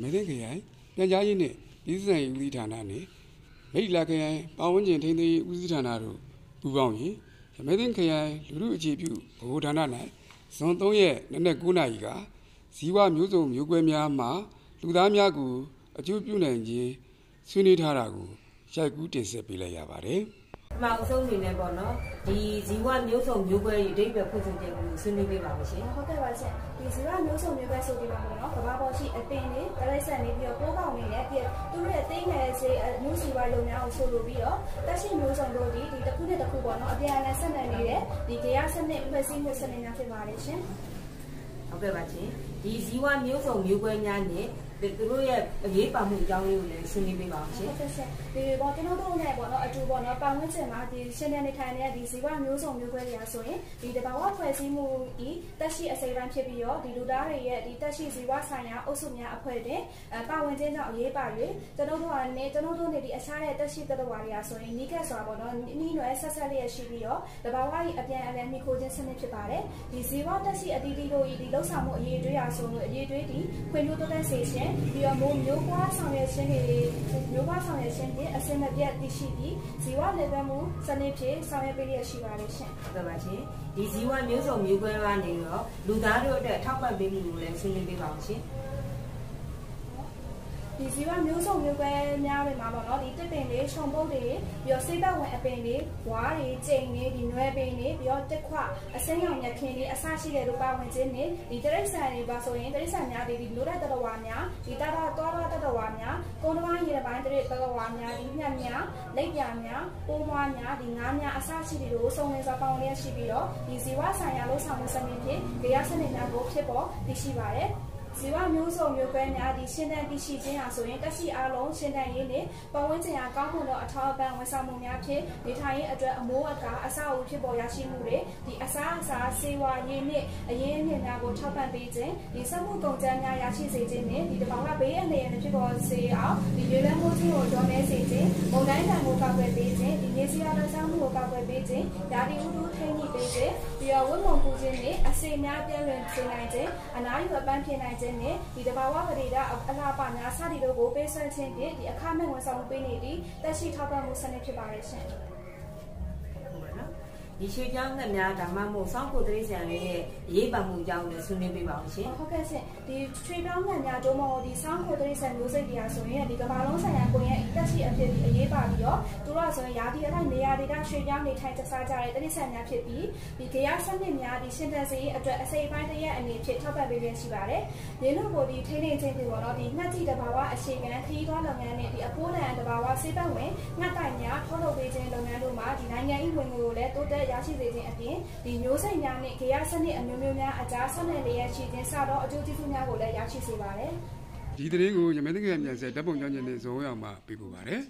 မဲသိန်းခရိုင်ပြန်ကြားရေးနဲ့ပြည်စံရေးဦးစီးဌာနနဲ့မိတ်လာခရိုင်ပါဝင်ကျင်ထိန်းသိမ်းရေးဦးစီးဌာနတို့ပူးပေါင်းရင်မဲသိန်းခရိုင်လူမှုအခြေပြုဗဟိုဌာန၌ဇွန်3ရက်နေ့နက်9:00နာရီကဇီဝမျိုးစုံမျိုးကွဲများမှာလူသားများကိုအကျိုးပြုနိုင်ခြင်းဆွေးနွေးထားတာကိုရိုက်ကူးတင်ဆက်ပေးလိုက်ရပါတယ်။ အမှအဆုံးအနေနဲ့ပေါ့နော်ဒီဇီဝမျိုးစုံမျိုးကွဲတွေအဓိပ္ပာယ်ဖွင့်ဆိုချက်ကိုဆွေးနွေးပေးပါမယ်ရှင်ဟုတ်ကဲ့ပါရှင်ဒီဇီဝမျိုးစုံမျိုးပဲဆိုပြီးပါပေါ့နော်ကဘာပေါ်ရှိအပင်တွေတလိုက်ဆက်နေပြီးတော့ပိုးကောင်တွေနဲ့ပြသူတို့ရဲ့တိတ်ငယ်စေမျိုးစီဝါလုံများကိုဆိုလိုပြီးတော့တက်ရှိမျိုးစုံတို့ဒီဒီတစ်ခုနဲ့တစ်ခုပေါ့နော်အပြန်အလှန်ဆက်နွယ်နေတဲ့ဒီကြရစနစ်ဖွဲ့စည်းမှုစနစ်များဖြစ်ပါတယ်ရှင်ဟုတ်ကဲ့ပါရှင်ဒီဇီဝမျိုးစုံမျိုးကွဲများနဲ့ သူတို့ရဲ့အရေးပါမှုအကြောင်းလေးကိုလည်းဆွေးနွေးပေးပါအောင်ရှင်ဟုတ်ကဲ့ရှင်ဒီပေါ့ကျွန်တော်တို့နဲ့ပေါ့နော်အတူပေါ့နော်ပတ်ဝန်းကျင်မှာဒီရှင်တဲ့နေထိုင်နေတဲ့ဒီဇီဝမျိုးစုံမျိုးကွဲတွေကဆိုရင်ဒီတဘာဝဖွဲ့စည်းမှုဤတက်ရှိအစိမ်းပိုင်းဖြစ်ပြီးတော့ဒီလူသားတွေရဲ့ဒီတက်ရှိဇီဝဆိုင်ရာအုပ်စုများအဖွဲ့တွင်အပတ်ဝန်းကျင်ကြောင့်အရေးပါ၍ကျွန်တော်တို့ကနေကျွန်တော်တို့နေဒီအခြားတဲ့တက်ရှိတတဝါတွေကဆိုရင်နီးကပ်စွာပေါ့နော်နီးနွယ်ဆက်ဆက်လျက်ရှိပြီးတော့တဘာဝဤအပြန်အလှန်မိခိုခြင်းစနစ်ဖြစ်ပါတယ်ဒီဇီဝတက်ရှိအတီးတီးတို့ဤဒီလှုပ်ဆောင်မှုအရေးတွေးရဆိုလို့အရေးတွေးဒီခွင့်လို့တိုးတက်စေခြင်းပြီးတော့မိုးမျိုးပွားဆောင်ရွက်ခြင်းတွေမျိုးပွားဆောင်ရွက်ခြင်းတွေအစင်မပြတ်သိရှိပြီးဇီဝလေဗယ်မှုစနစ်ဖြင့်ဆောင်ရွက်ပေးရရှိပါတယ်ရှင်ဟုတ်ကဲ့ပါရှင်ဒီဇီဝမျိုးစုံမျိုးကွဲကနေတော့လူသားတို့အတွက်ထောက်ပံ့ပေးမှုကိုလည်းဆွေးနွေးပေးပါအောင်ရှင် ဒီဇီဝမျိုးစုံမျိုးပဲများတွေမှာပေါ့နော်ဒီတစ်ပင်တွေခြုံပုတ်တွေပြီးတော့စိတ်ပတ်ဝင်အပင်တွေဝါးတွေကျိန်တွေဒီနွယ်ပင်တွေပြီးတော့တက်ခွအစိမ်းရောင်ညခင်တွေအစရှိတဲ့တို့ပါဝင်ခြင်းတွေဒီတရိတ်ဆန်တွေပါဆိုရင်တရိတ်ဆန်များဒီဒီလိုတဲ့တတော်ဝါများဒီတာတာသွားသွားတတော်ဝါများကုန်းတစ်ပိုင်းရေတစ်ပိုင်းတရိတ်တတော်ဝါများဒီမြတ်များလက်ပြများပိုးမွားများဒီငါးများအစရှိတဲ့တို့စုံလင်စွာပေါင်းလျက်ရှိပြီးတော့ဒီဇီဝဆိုင်ရာလို့ဆောင်မှုစနစ်ဖြင့်ကြရစနစ်များကိုဖြစ်ပေါ်သိရှိပါတယ် ဇီဝမျိုးစုံမျိုးပဲများဒီရှင်းတန်းသိရှိခြင်းဟာဆိုရင်တက်ရှိအားလုံးရှင်းတန်းရေးနဲ့ပတ်ဝန်းကျင်အားကောင်းမွန်သောအထောက်အပံ့ဝန်ဆောင်မှုများဖြင့်နေထိုင်ရေးအတွက်အမိုးအကာအဆောက်အဦဖြစ်ပေါ်ရရှိမှုတွေဒီအစားအစာစေဝါရေးနဲ့အရင်းအမြစ်များကိုထောက်ပံ့ပေးခြင်းဒီစက်မှုကုန်ကြမ်းများရရှိစေခြင်းနဲ့ဒီတဘာဝဘေးအန္တရာယ်ဖြစ်ပေါ်စေအောင်ဒီရေလမ်းမှုခြင်းကိုကြောမဲစေခြင်းမုန်တိုင်းတံကိုကောက်ွယ်ပေးခြင်းဒီနေစီရတဲ့ဆောင်းမှုကိုကောက်ွယ်ပေးခြင်းဓာတိဥတုထိန်းညှိပေး ခြင်းပြီးတော့ဝတ်မုံပူခြင်းနဲ့အစေများပြည့်လွင်စေနိုင်ခြင်းအနားယူအပန်းဖြစ်နိုင်ခြင်းနဲ့ဒီတဘာဝပရိဒါအလားပါများစသည်တို့ကိုပေးဆွဲခြင်းဖြင့်ဒီအခမဲ့ဝန်ဆောင်မှုပေးနေသည့်တက်ရှိထောက်ပံ့မှုစနစ်ဖြစ်ပါတယ်ရှင်ဟုတ်ပါနော် ဒီရွှေကြောင်းငှက်များဒါမှမဟုတ်စောင်းကိုတရိစံရဲ့အရေးပါမှုအကြောင်းလည်းဆွေးနွေးပေးပါအောင်ရှင်ဟုတ်ကဲ့ရှင်ဒီရွှေကြောင်းငှက်များတို့မဟုတ်ဒီစောင်းကိုတရိစံမျိုးစိတ်တရားဆိုရင်ဒီကမ္ဘာလုံးဆိုင်ရာကွန်ရက်အသက်ရှိအဖြစ်ဒီအရေးပါပြီးတော့တို့ရဆိုရင်ရာသီအလိုက်နေရာတွေကရွှေကြောင်းနေထိုင်ကြစားကြတဲ့တရိစံများဖြစ်ပြီးဒီကြရစနစ်များဒီရှင်တန်စီအတွက်အစိပ်ပိုင်းတရက်အနေဖြင့်ထောက်ပံ့ပေးရရှိပါတယ်ဒီလိုကိုဒီထိနေချင်းပြီးတော့ဒီငှက်ကြီးတဘာဝအခြေခံခရီးသွားလုပ်ငန်းနဲ့ဒီအပိုးတန်တဘာဝစေပတ်ဝင်ငှက်တိုင်များထုတ်လုပ်ပေးခြင်းလုပ်ငန်းတို့မှာဒီနိုင်ငံ၏ဝင်ငွေကိုလည်းတိုးတက်ရရှိစေခြင်းအပြင်ဒီမျိုးစိတ်များနဲ့ကြရစနစ်အမျိုးမျိုးများအကြားဆက်နွယ်လျက်ရှိခြင်းစတော့အကျိုးကျေးဇူးများကိုလည်းရရှိစေပါတယ်။ဒီသတင်းကိုရမင်းတကယ်မြန်ဆက်ဓာတ်ပုံကြောင်းကျင်နဲ့ဇုံအောင်မှာပြပို့ပါတယ်